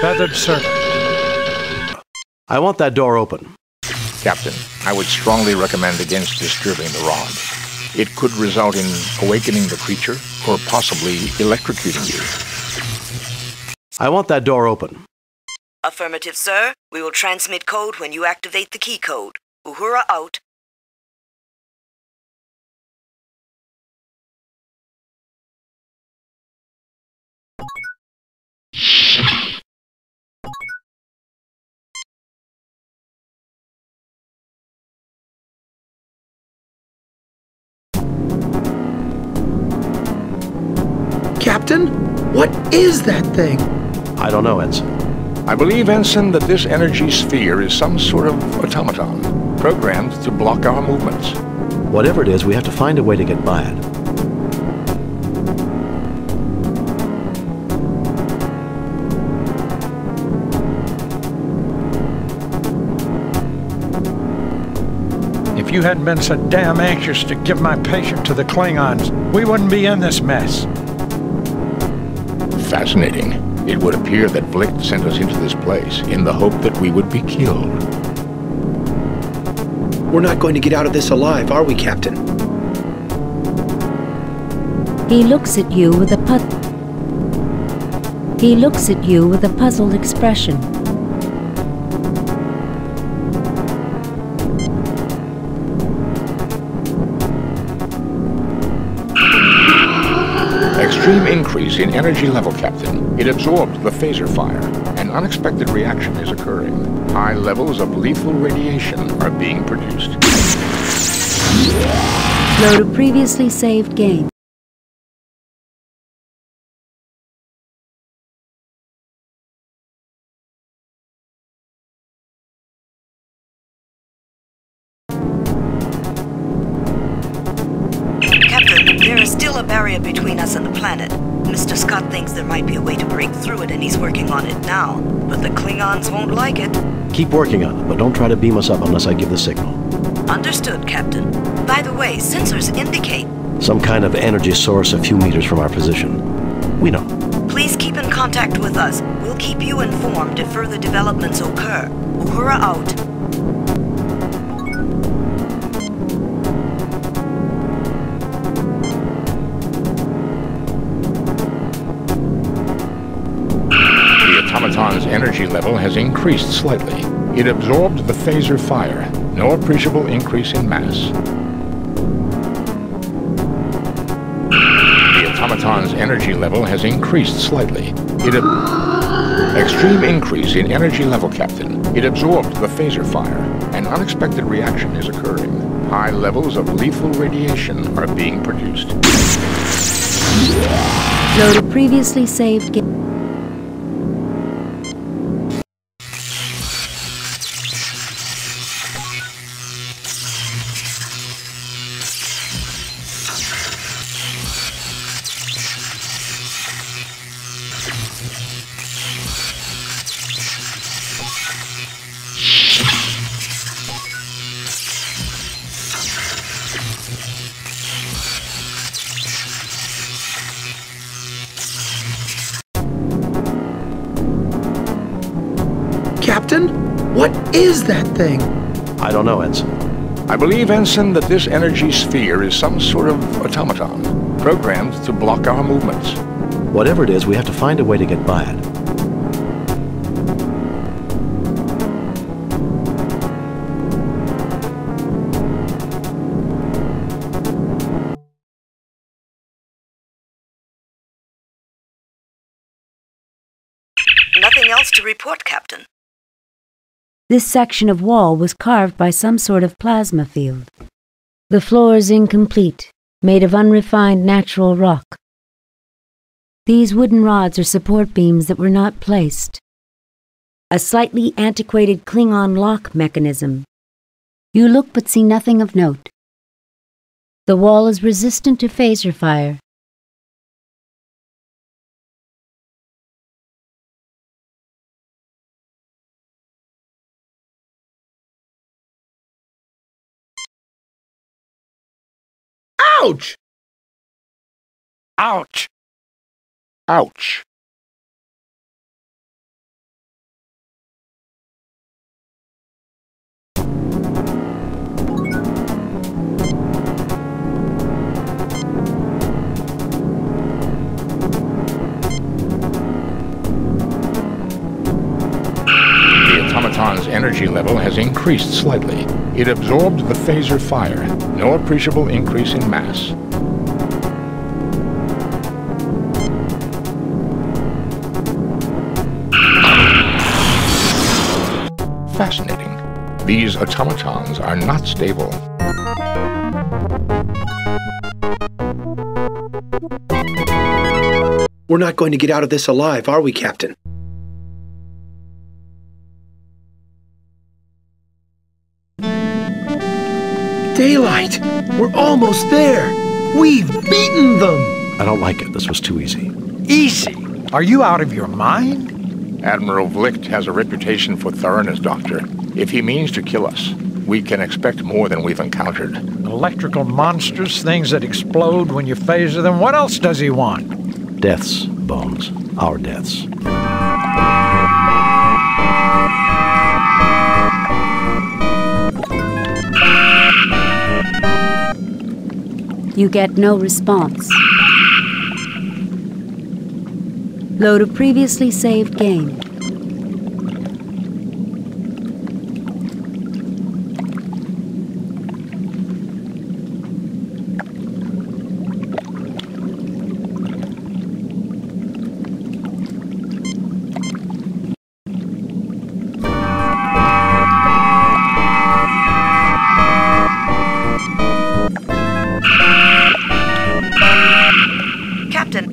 Feathered serpent. I want that door open. Captain, I would strongly recommend against disturbing the rod. It could result in awakening the creature or possibly electrocuting you. I want that door open. Affirmative, sir. We will transmit code when you activate the key code. Uhura out. Captain, what is that thing? I don't know, Ensign. I believe, Ensign, that this energy sphere is some sort of automaton, programmed to block our movements. Whatever it is, we have to find a way to get by it. If you hadn't been so damn anxious to give my patient to the Klingons, we wouldn't be in this mess. Fascinating. It would appear that Vlict sent us into this place in the hope that we would be killed. We're not going to get out of this alive, are we, Captain? He looks at you with a put. He looks at you with a puzzled expression. Extreme increase in energy level, Captain. It absorbed the phaser fire. An unexpected reaction is occurring. High levels of lethal radiation are being produced. Load a previously saved game. Barrier between us and the planet. Mr. Scott thinks there might be a way to break through it, and he's working on it now. But the Klingons won't like it. Keep working on it, but don't try to beam us up unless I give the signal. Understood, Captain. By the way, sensors indicate. Some kind of energy source a few meters from our position. We know. Please keep in contact with us. We'll keep you informed if further developments occur. Uhura out. Automaton's energy level has increased slightly. It absorbed the phaser fire. No appreciable increase in mass. The automaton's energy level has increased slightly. It Extreme increase in energy level, Captain. It absorbed the phaser fire. An unexpected reaction is occurring. High levels of lethal radiation are being produced. Load a previously saved game. Captain, what is that thing? I don't know, Ensign. I believe, Ensign, that this energy sphere is some sort of automaton, programmed to block our movements. Whatever it is, we have to find a way to get by it. Nothing else to report, Captain. This section of wall was carved by some sort of plasma field. The floor is incomplete, made of unrefined natural rock. These wooden rods are support beams that were not placed. A slightly antiquated Klingon lock mechanism. You look but see nothing of note. The wall is resistant to phaser fire. Ouch! Ouch! Ouch! The automaton's energy level has increased slightly. It absorbed the phaser fire. No appreciable increase in mass. Fascinating. These automatons are not stable. We're not going to get out of this alive, are we, Captain? Daylight! We're almost there! We've beaten them! I don't like it. This was too easy. Easy. Are you out of your mind? Admiral Vlict has a reputation for thoroughness, Doctor. If he means to kill us, we can expect more than we've encountered. Electrical monsters, things that explode when you phaser them. What else does he want? Deaths, Bones. Our deaths. You get no response. Load a previously saved game.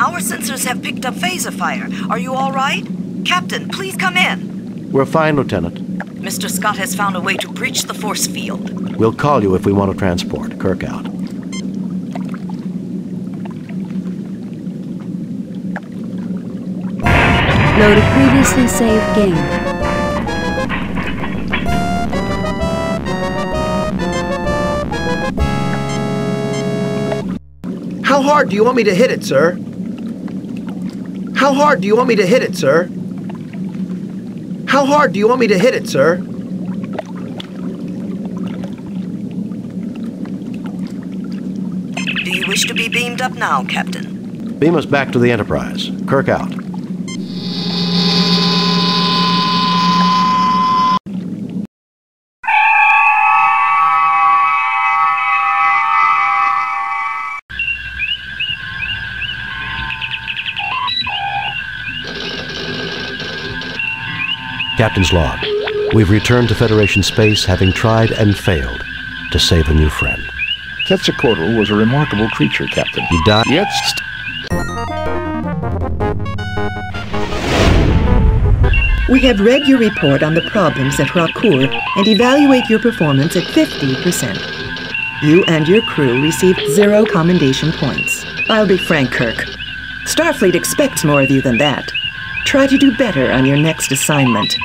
Our sensors have picked up phaser fire. Are you all right? Captain, please come in. We're fine, Lieutenant. Mr. Scott has found a way to breach the force field. We'll call you if we want to transport. Kirk out. Load a previously saved game. How hard do you want me to hit it, sir? How hard do you want me to hit it, sir? How hard do you want me to hit it, sir? Do you wish to be beamed up now, Captain? Beam us back to the Enterprise. Kirk out. Captain's log. We've returned to Federation space having tried and failed to save a new friend. Quetzalcoatl was a remarkable creature, Captain. He died. Yet, st- We have read your report on the problems at Hrakkour and evaluate your performance at 50%. You and your crew received zero commendation points. I'll be frank, Kirk. Starfleet expects more of you than that. Try to do better on your next assignment.